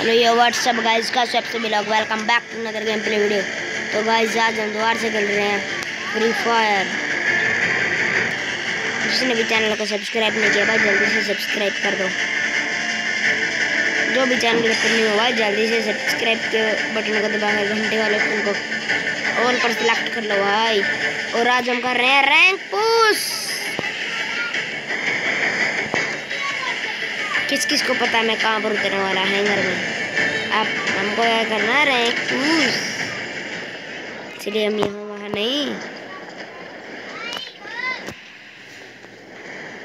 Hello ये WhatsApp guys का सबसे blog welcome back to another game play video तो गाइज़ आज हम दोबारा से खेल रहे हैं फ्री फायर जिसने भी चैनल को सब्सक्राइब नहीं किया, भाई जल्दी से सब्सक्राइब कर दो। जो भी चैनल पर नहीं हुआ जल्दी से सब्सक्राइब के बटन को दबाकर घंटे वाले बटन को। ऑल पर सिलेक्ट कर लो भाई। और आज हम कर रहे हैं रैंक पुश किस किस को पता है मैं कहाँ पर उतरने वाला हैंगर में? आप हमको क्या करना है पुश इसलिए हम यहाँ वहाँ नहीं।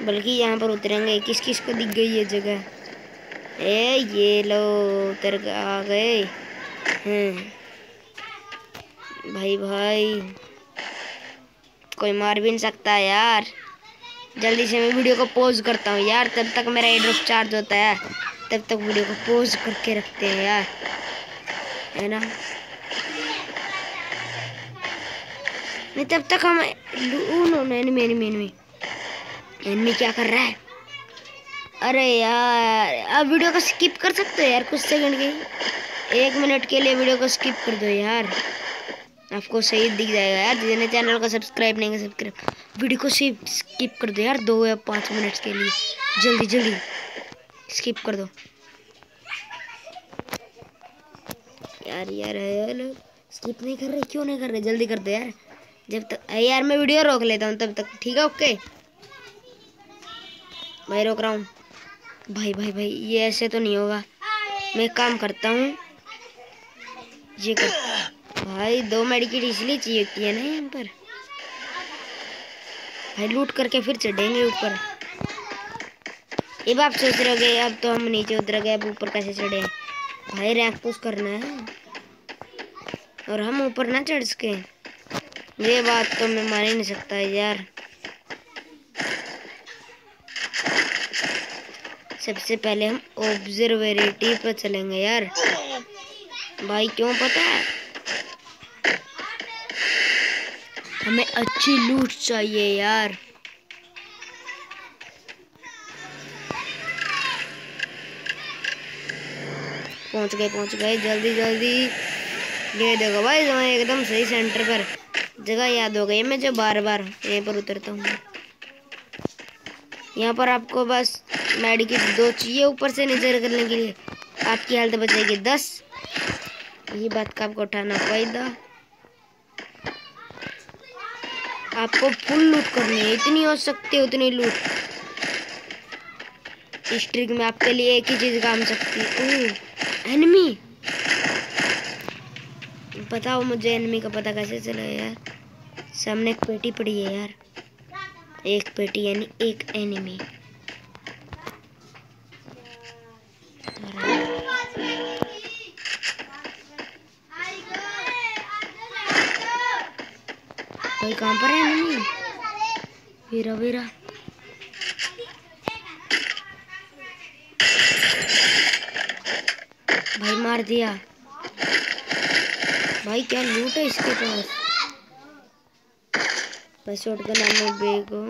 बल्कि यहाँ पर उतरेंगे। किस किस को दिख गई ये जगह? ए, ये लो, उतर आ गए। हैं भाई भाई, कोई मार भी नहीं सकता यार। जल्दी से मैं वीडियो को पोज करता हूँ यार, तब तक मेरा एड्रोप चार्ज होता है। तब तक वीडियो को पोज करके रखते हैं यार, है ना? नहीं, तब तक हम एनिमी एनिमी एनिमी एनिमी क्या कर रहा है? अरे यार अब वीडियो को स्किप कर सकते हो यार कुछ सेकंड के एक मिनट के लिए वीडियो को स्किप कर दो यार। आपको सही दिख जाएगा यार। जिन्हें चैनल को सब्सक्राइब नहीं कर सब्सक्राइब वीडियो को सिर्फ़ स्किप कर दो यार, दो या पाँच मिनट के लिए। जल्दी जल्दी। स्किप कर दो। यार यार यार स्किप नहीं कर रहे, क्यों नहीं कर रहे? जल्दी कर दो यार। जब तक यार, मैं वीडियो रोक लेता हूँ, तब तक। ठीक है ओके भाई रोक रहा हूँ। भाई भाई भाई, ये ऐसे तो नहीं होगा। मैं काम करता हूँ। ये कर भाई, दो मेडिकेट इसलिए चाहिए होती है ना यहाँ पर। भाई, लूट करके फिर चढ़ेंगे ऊपर। अब आप सोच रहे होगे, अब तो हम नीचे उतर गए, अब ऊपर कैसे चढ़े? भाई, रैंक पुश करना है। और हम ऊपर ना चढ़ सके। ये बात तो मैं मान ही नहीं सकता यार। सबसे पहले हम ऑब्जर्वेटिव पर चलेंगे यार। भाई, क्यों पता है? हमें अच्छी लूट चाहिए यार। पहुँच गए पहुँच गए। जल्दी जल्दी। ये देखो भाई मैं एकदम सही सेंटर पर जगह याद हो गई मैं जो बार बार यहीं पर उतरता हूँ। यहाँ पर आपको बस मेडिकेट दो चाहिए ऊपर से नज़र करने के लिए। आपकी हेल्थ बचेगी दस। ये बात का आपको उठाना फ़ायदा। आपको फुल लूट करनी है। इतनी हो सकती है, उतनी लूट। इस ट्रिक में आपके लिए एक ही चीज़ काम सकती है। एनिमी बताओ मुझे एनिमी का पता कैसे चला यार? सामने एक पेटी पड़ी है यार। एक पेटी यानी एक एनिमी भाई कहाँ पर है नहीं? वीरा वीरा। भाई मार दिया। भाई क्या लूट है इसके पास? भाई शॉट का नाम है बेगो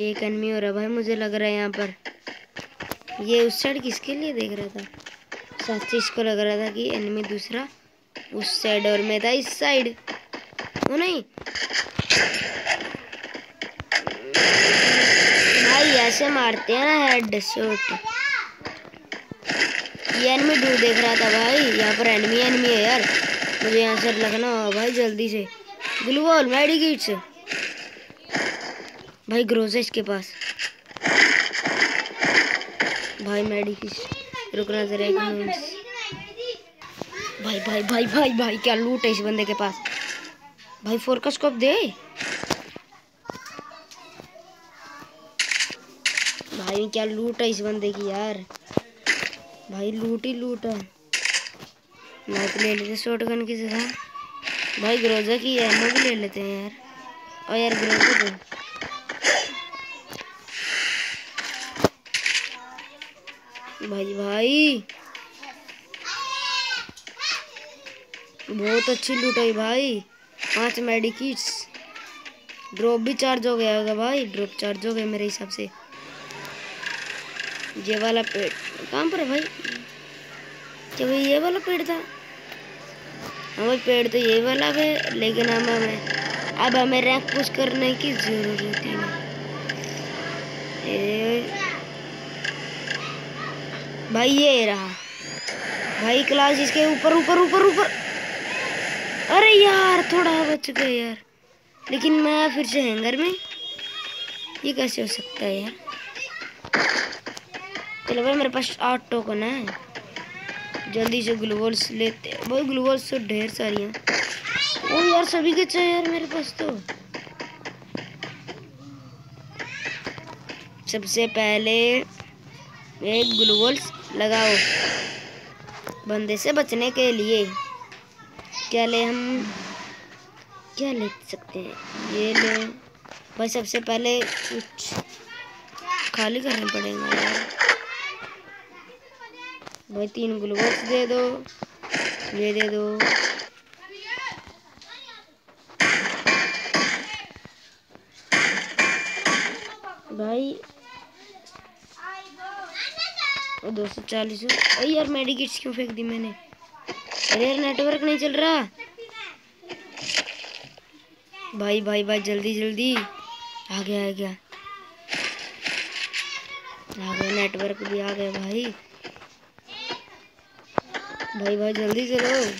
एक एनमी हो रहा भाई, मुझे लग रहा है यहाँ पर। ये उस साइड किसके लिए देख रहा था? सच इसको लग रहा था कि एनिमी दूसरा उस साइड और मैं था इस साइड। वो नहीं। भाई, ऐसे मारते हैं ना हेड शॉट ये एनिमी दूर देख रहा था भाई। यहाँ पर एनमी एनमी है यार। मुझे यहाँ से लगना होगा भाई जल्दी से। ग्लूवॉल मेडिकेट्स भाई ग्रोज है इसके पास। भाई मेडिकेट रुकना जरा एक मिनट भाई भाई भाई भाई भाई, क्या लूट है इस बंदे के पास? भाई, फोरकस को दे। भाई, क्या लूट है इस बंदे की यार? भाई, लूट ही लूट है। मैं तो ले लेते शॉर्ट गन की जगह भाई ग्रोजा की एमओ भी ले लेते हैं यार। और यार ग्रोजा दो। भाई भाई। बहुत अच्छी लूट है भाई। पाँच मेडिकिट्स। ड्रॉप भी चार्ज हो गया होगा भाई। ड्रॉप चार्ज हो गया मेरे हिसाब से। ये वाला पेड़। कहाँ पर है भाई? क्या भाई ये वाला पेड़ था। हाँ भाई, पेड़ तो ये वाला है, लेकिन हम हमें अब हमें रैंक पुश करने की ज़रूरत ही भाई, ये रहा। भाई, क्लास इसके ऊपर ऊपर ऊपर ऊपर। अरे यार, थोड़ा बच गए यार। लेकिन मैं फिर से हैंगर में? ये कैसे हो सकता है यार? चलो भाई, मेरे पास आठ टोकन है। जल्दी से ग्लूवल्स लेते भाई ग्लूवल्स तो ढेर सारी हैं। ओ यार, सभी के चाहिए यार मेरे पास तो। सबसे पहले एक ग्लूवल्स लगाओ। बंदे से बचने के लिए। क्या ले हम क्या ले सकते हैं? ये ले। भाई, सबसे पहले कुछ खाली करना पड़ेगा यार। भाई, तीन ग्लूकोज दे दो। ये दे दो। भाई, दो सौ चालीस। यार, मेडिकेट्स क्यों फेंक दी मैंने? अरे यार नेटवर्क नहीं चल रहा। भाई भाई भाई, जल्दी जल्दी। आ गया आ गया। आ गया नेटवर्क भी आ गया, भाई। भाई भाई, जल्दी चलो।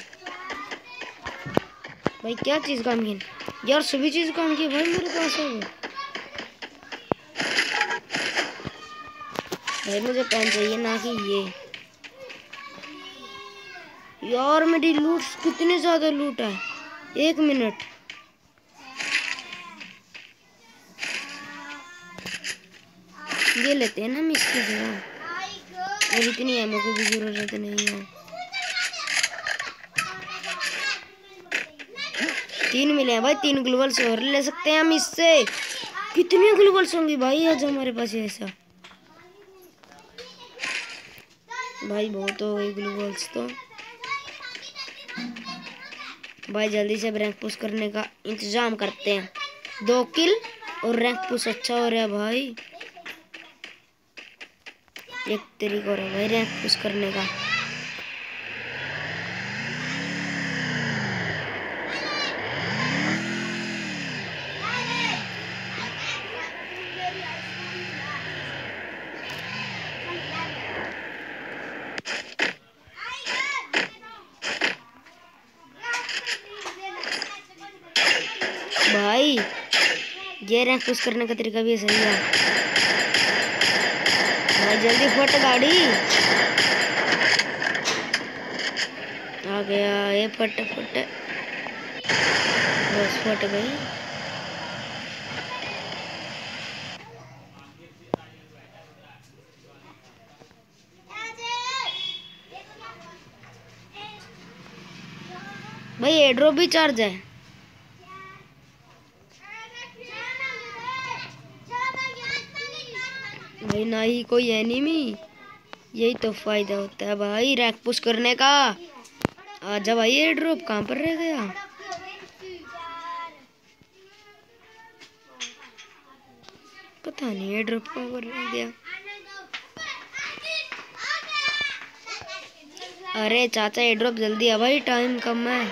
भाई, क्या चीज़ काम की? यार, सभी चीज़ काम की भाई, मेरे पास है। भाई, मुझे पेन चाहिए ना कि ये। यार, मेरी लूट कितनी ज़्यादा लूट है। एक मिनट। ये लेते हैं ना हम इसकी जगह। और इतनी एमओ की भी ज़रूरत नहीं है। तीन मिले हैं भाई, तीन ग्लूवल्स और ले सकते हैं हम इससे। कितने ग्लूवल्स होंगे भाई आज हमारे पास ऐसा भाई, बहुत हो गई ग्लूवल्स तो। भाई, जल्दी से रैंक पुश करने का इंतज़ाम करते हैं। दो किल और रैंक पुश अच्छा हो रहा है भाई। एक तरीका हो रहा है भाई रैंक पुश करने का। ये रैंक पुश करने का तरीका भी सही है। भाई, जल्दी फट गाड़ी। आ गया, ये फट फट। बस फट गई। भाई एड्रो भी चार्ज है। ना ही कोई एनिमी? यही तो फ़ायदा होता है भाई, रैंक पुश करने का। आजा भाई ये ड्रॉप कहाँ पर रह गया? पता नहीं ये ड्रॉप कहाँ पर रह गया। अरे चाचा, ये ड्रॉप जल्दी आ भाई टाइम कम है।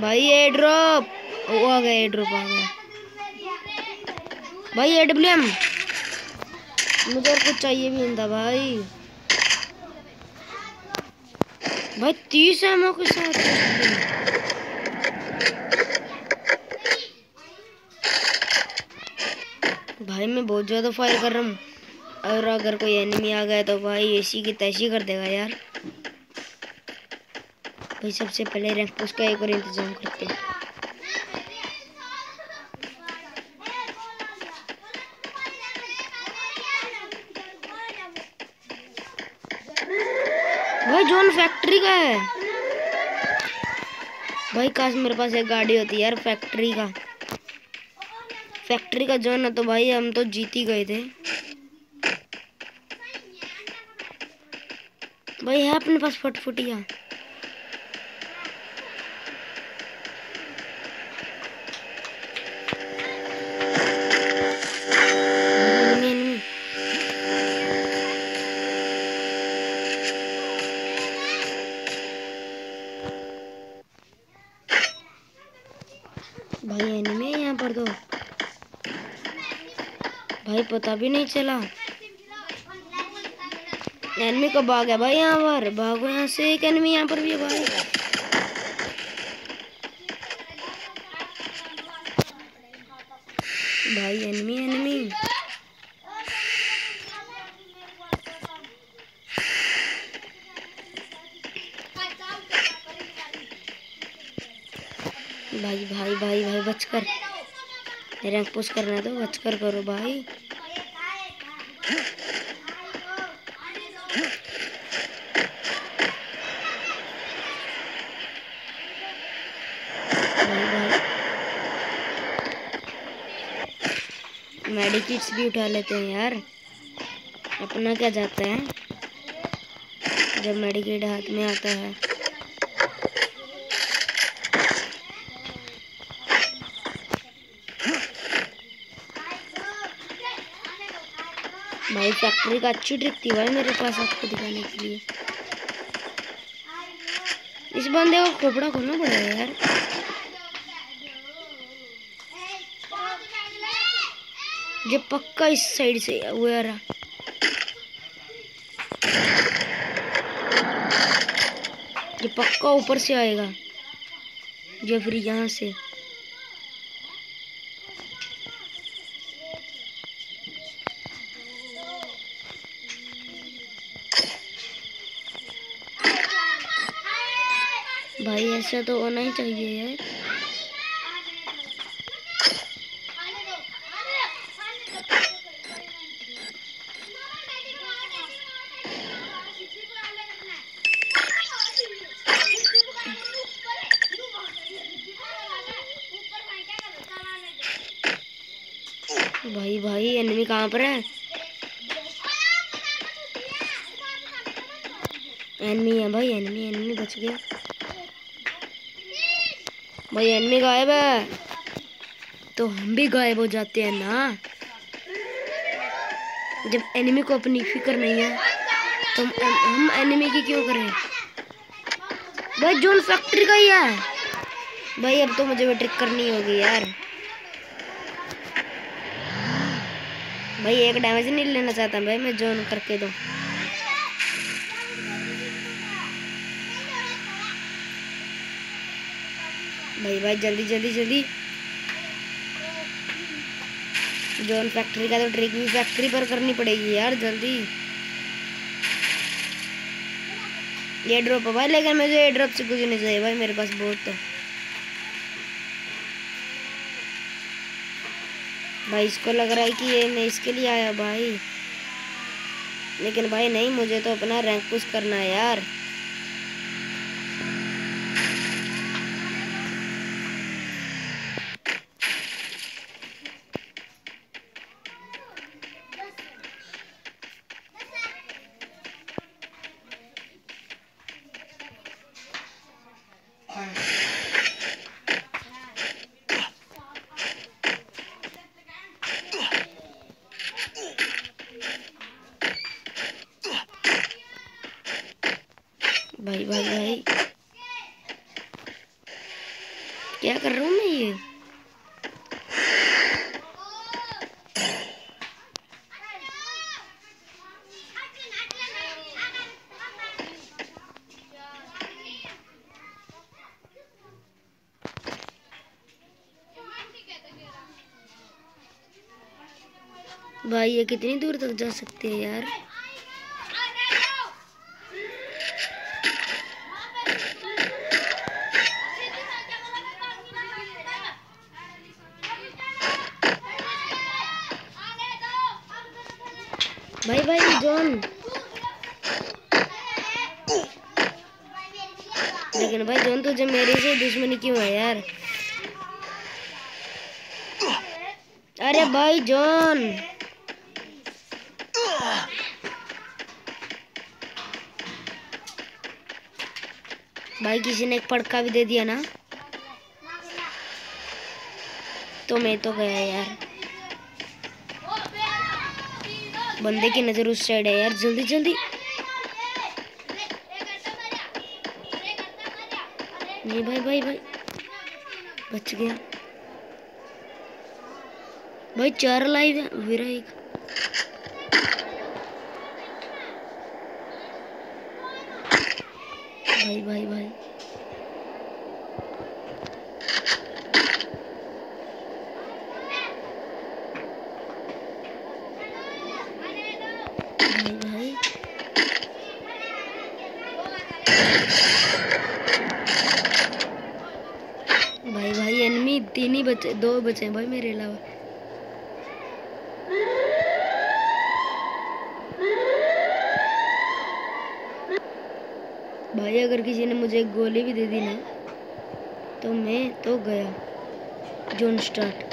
भाई, ये ड्रॉप वो आ गया, ये ड्रॉप आ गया। भाई ए एम मुझे और कुछ चाहिए भी नहीं था भाई। भाई, तीस एमओ के साथ भाई, मैं बहुत ज़्यादा फायर कर रहा हूँ। और अगर कोई एनिमी आ गया तो भाई ऐसी की तैसी कर देगा यार। भाई, सबसे पहले रैंक पुश का एक और इंतज़ाम करते हैं भाई जोन फैक्ट्री का है। भाई, काश मेरे पास एक गाड़ी होती यार फैक्ट्री का। फैक्ट्री का जोन है तो भाई, हम तो जीत ही गए थे। भाई, है अपने पास फटफटिया। पता भी नहीं चला। एनमी का बाग है भाई यहाँ पर। भागो यहाँ से, एक एनमी यहाँ पर भी है भाई। भाई एनमी एनमी भाई भाई भाई भाई, बचकर। रैंक पुश करना तो बचकर करो भाई। मेडिकिट्स भी उठा लेते हैं यार। अपना क्या जाता है? जब मेडिकेट हाथ में आता है। भाई फैक्ट्री का अच्छी ट्रिक थी भाई मेरे पास आपको दिखाने के लिए। इस बंदे को खोपड़ा खोलना पड़ेगा यार। ये पक्का इस साइड से वो आ रहा। ये पक्का ऊपर से आएगा। ये फिर यहाँ से। भाई, ऐसा तो होना ही चाहिए यार। एनिमी कहाँ पर है? एनिमी है भाई एनिमी एनिमी बच गया। भाई एनिमी गायब है। तो हम भी गायब हो जाते हैं ना। जब एनिमी को अपनी फ़िक्र नहीं है तो हम, एनिमी की क्यों करें? भाई जोन फैक्ट्री का ही है। भाई अब तो मुझे वो ट्रिक करनी होगी यार। भाई, एक डैमेज नहीं लेना चाहता भाई, मैं जोन करके दो। भाई भाई, जल्दी जल्दी जल्दी। जोन फैक्ट्री का तो ट्रिक भी फैक्ट्री पर करनी पड़ेगी यार, जल्दी। ये ड्रॉप है भाई, लेकिन मुझे ये ड्रॉप से कुछ नहीं चाहिए भाई, मेरे पास बहुत है। भाई, इसको लग रहा है कि ये मैं इसके लिए आया भाई। लेकिन भाई, नहीं, मुझे तो अपना रैंक पुश करना है यार। भाई भाई भाई क्या कर रहा हूँ मैं ये भाई ये कितनी दूर तक जा सकते हैं यार भाई मेरे से दुश्मनी क्यों है यार? अरे भाई, जॉन। भाई, किसी ने एक पड़का भी दे दिया ना? तो मैं तो गया यार। बंदे की नज़र उस साइड है यार। जल्दी जल्दी। नहीं भाई भाई भाई। बच गया। भाई, चार लाइव है मेरा एक। भाई भाई भाई। बचे, दो बचे हैं भाई मेरे अलावा। भाई, अगर किसी ने मुझे गोली भी दे दी ना तो मैं तो गया। जोन स्टार्ट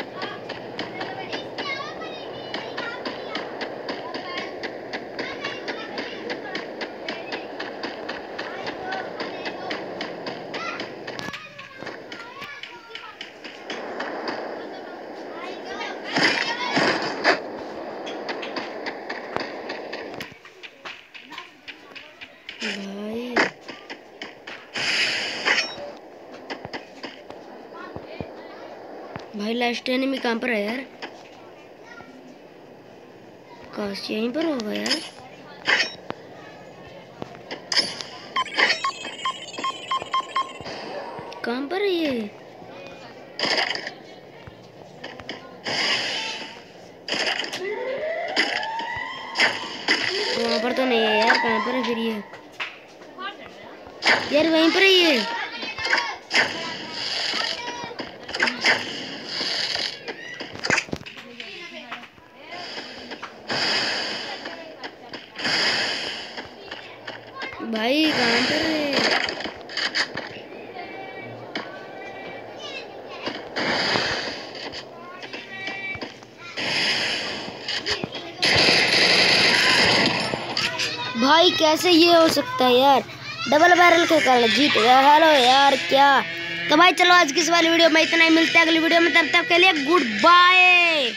भाई भाई लास्ट एनिमी कहाँ पर है यार। काश यहीं पर होगा यार। कहाँ पर है ये। वहाँ पर तो नहीं है यार कहाँ पर है फिर ये। यार वहीं पर है ये। भाई, कहाँ पर है? भाई, कैसे ये हो सकता है यार? डबल बैरल के कारण जीत गया। हेलो यार, क्या? तो भाई, चलो आज की इस वाली वीडियो में इतना ही। मिलते हैं अगली वीडियो में। तब तक के लिए गुड बाय